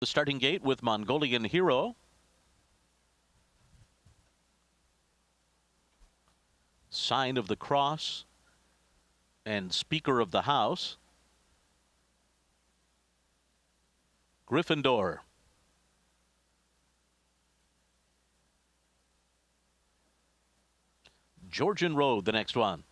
The starting gate with Mongolian Hero. Sign of the Cross and Speaker of the House. Gryffindor. Georgian Road, the next one.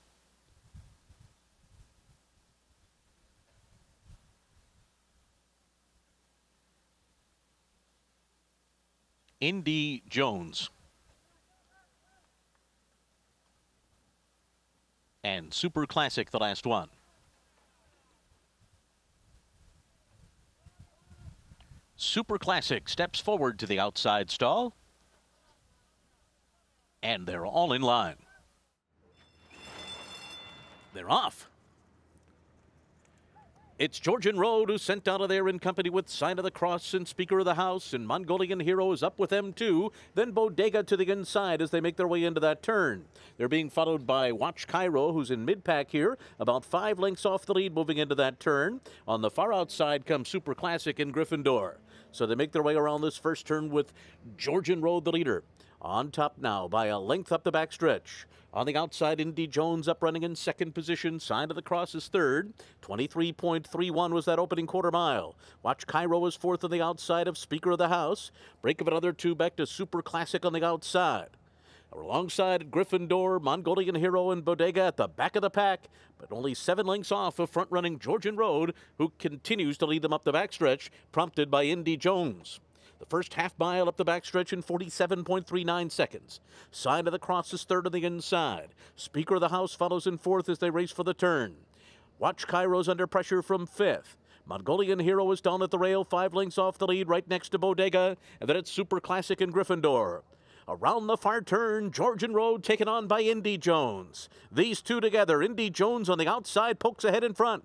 Indy Jones. And Super Classic, the last one. Super Classic steps forward to the outside stall. And they're all in line. They're off. It's Georgian Road who's sent out of there in company with Sign of the Cross and Speaker of the House, and Mongolian Hero is up with them too. Then Bodega to the inside as they make their way into that turn. They're being followed by Watch Cairo, who's in mid pack here, about five lengths off the lead moving into that turn. On the far outside comes Super Classic and Gryffindor. So they make their way around this first turn with Georgian Road the leader. On top now by a length up the backstretch. On the outside, Indy Jones up running in second position. Sign of the Cross is third. 23.31 was that opening quarter mile. Watch Cairo is fourth on the outside of Speaker of the House. Break of another two back to Super Classic on the outside. Alongside Gryffindor, Mongolian Hero, and Bodega at the back of the pack, but only seven lengths off of front running Georgian Road, who continues to lead them up the backstretch, prompted by Indy Jones. The first half mile up the backstretch in 47.39 seconds. Sign of the Cross is third on the inside. Speaker of the House follows in fourth as they race for the turn. Watch Cairo's under pressure from fifth. Mongolian Hero is down at the rail, five lengths off the lead, right next to Bodega, and then it's Super Classic and Gryffindor. Around the far turn, Georgian Road taken on by Indy Jones. These two together, Indy Jones on the outside pokes ahead in front.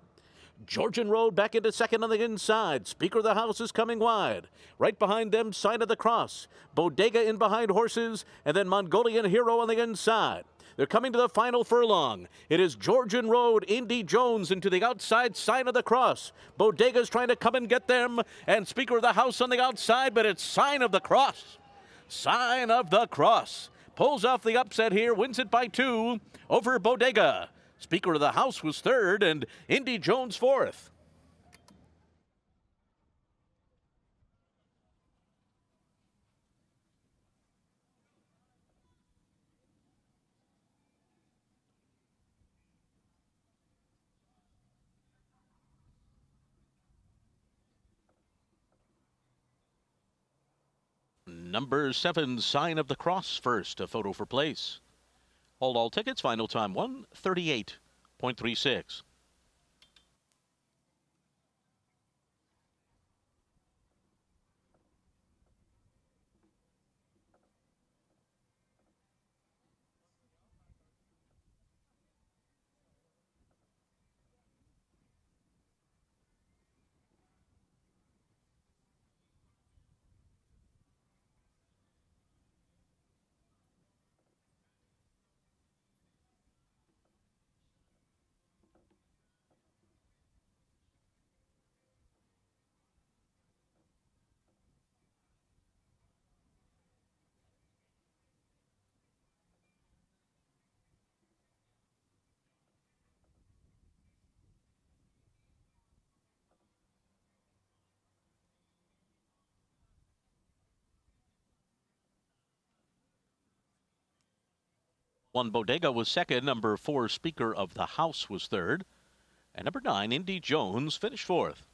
Georgian Road back into second on the inside. Speaker of the House is coming wide. Right behind them, Sign of the Cross. Bodega in behind horses, and then Mongolian Hero on the inside. They're coming to the final furlong. It is Georgian Road, Indy Jones into the outside sign of the cross. Bodega's trying to come and get them, and Speaker of the House on the outside, but it's sign of the cross. Sign of the cross. Pulls off the upset here, wins it by two over Bodega. Speaker of the House was third, and Indy Jones fourth. Number seven, Sign of the Cross first, a photo for place. Hold all tickets. Final time 138.36. One Bodega was second. Number four, Speaker of the House was third. And number nine, Indy Jones, finished fourth.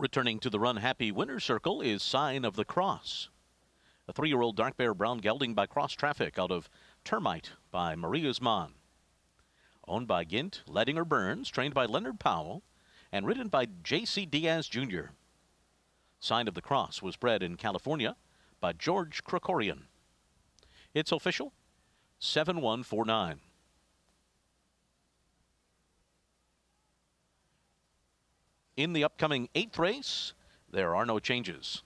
Returning to the run happy winner's circle is Sign of the Cross. A three-year-old dark bear brown gelding by cross traffic out of Termite by Maria's Mon. Owned by Gint, Lettinger Burns, trained by Leonard Powell, and ridden by J.C. Diaz Jr. Sign of the Cross was bred in California by George Krikorian. It's official 7149. In the upcoming eighth race, there are no changes.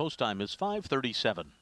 Post time is 537.